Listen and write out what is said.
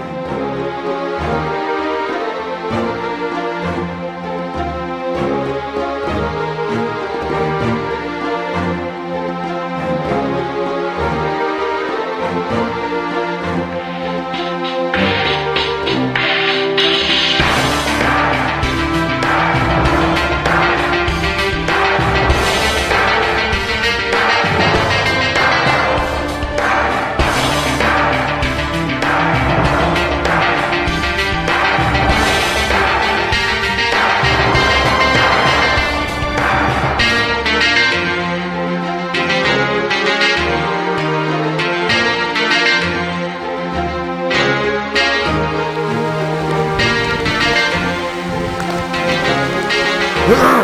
Música Yeah.